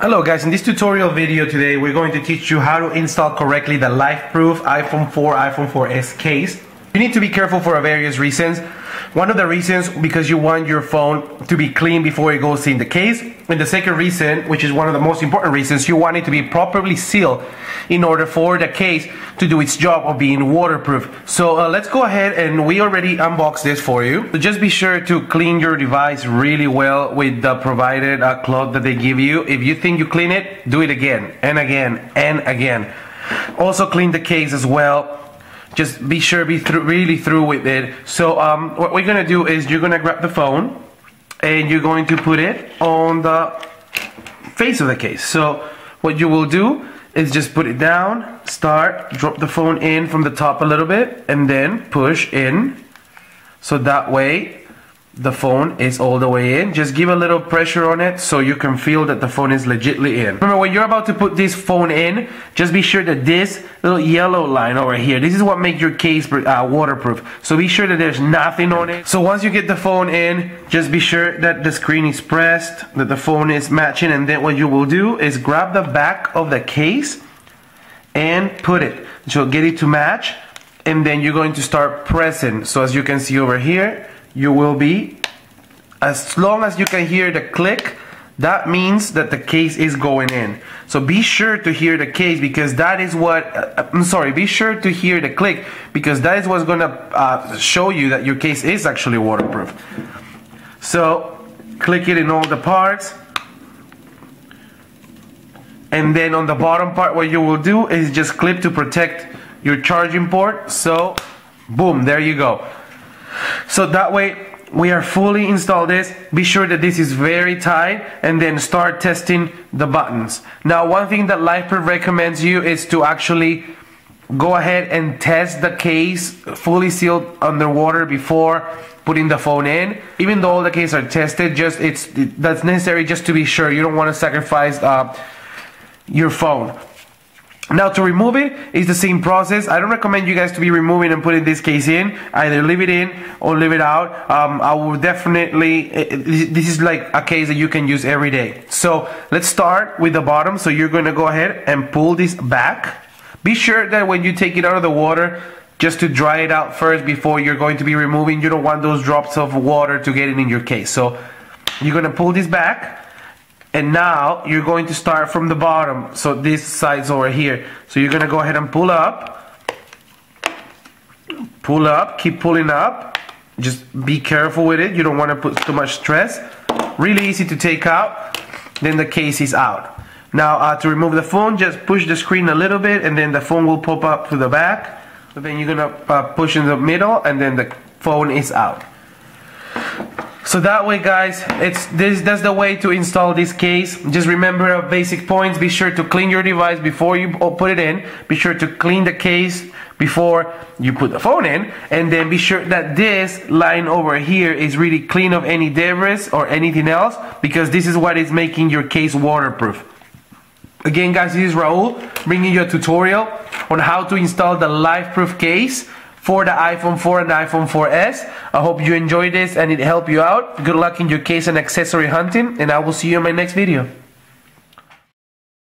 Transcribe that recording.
Hello guys, in this tutorial video today we're going to teach you how to install correctly the LifeProof iPhone 4, iPhone 4S case. You need to be careful for various reasons. One of the reasons because you want your phone to be clean before it goes in the case. And the second reason, which is one of the most important reasons, you want it to be properly sealed in order for the case to do its job of being waterproof. So uh, let's go ahead and we already unboxed this for you. So just be sure to clean your device really well with the provided uh, cloth that they give you. If you think you clean it, do it again and again and again. Also clean the case as well just be sure be through, really through with it. So um, what we're gonna do is you're gonna grab the phone and you're going to put it on the face of the case. So what you will do is just put it down, start, drop the phone in from the top a little bit, and then push in. So that way the phone is all the way in. Just give a little pressure on it so you can feel that the phone is legitly in. Remember when you're about to put this phone in, just be sure that this little yellow line over here, this is what makes your case uh, waterproof. So be sure that there's nothing on it. So once you get the phone in, just be sure that the screen is pressed, that the phone is matching, and then what you will do is grab the back of the case and put it. So get it to match, and then you're going to start pressing. So as you can see over here, you will be, as long as you can hear the click, that means that the case is going in. So be sure to hear the case because that is what, uh, I'm sorry, be sure to hear the click because that is what's gonna uh, show you that your case is actually waterproof. So click it in all the parts. And then on the bottom part what you will do is just clip to protect your charging port. So boom, there you go. So that way we are fully installed this. Be sure that this is very tight and then start testing the buttons. Now one thing that LifeProof recommends you is to actually go ahead and test the case fully sealed underwater before putting the phone in. Even though all the cases are tested, just it's that's necessary just to be sure. You don't want to sacrifice uh, your phone. Now to remove it is the same process. I don't recommend you guys to be removing and putting this case in. Either leave it in or leave it out. Um, I will definitely, eh, eh, this is like a case that you can use every day. So let's start with the bottom. So you're going to go ahead and pull this back. Be sure that when you take it out of the water, just to dry it out first before you're going to be removing. You don't want those drops of water to get in your case. So you're going to pull this back and now you're going to start from the bottom. So this side's over here. So you're gonna go ahead and pull up. Pull up. Keep pulling up. Just be careful with it. You don't want to put too much stress. Really easy to take out. Then the case is out. Now uh, to remove the phone just push the screen a little bit and then the phone will pop up to the back. Then you're gonna uh, push in the middle and then the phone is out so that way guys, it's this that's the way to install this case. Just remember basic points. Be sure to clean your device before you uh, put it in. Be sure to clean the case before you put the phone in. And then be sure that this line over here is really clean of any debris or anything else because this is what is making your case waterproof. Again guys, this is Raul bringing you a tutorial on how to install the LifeProof case for the iPhone 4 and the iPhone 4S. I hope you enjoyed this and it helped you out. Good luck in your case and accessory hunting and I will see you in my next video.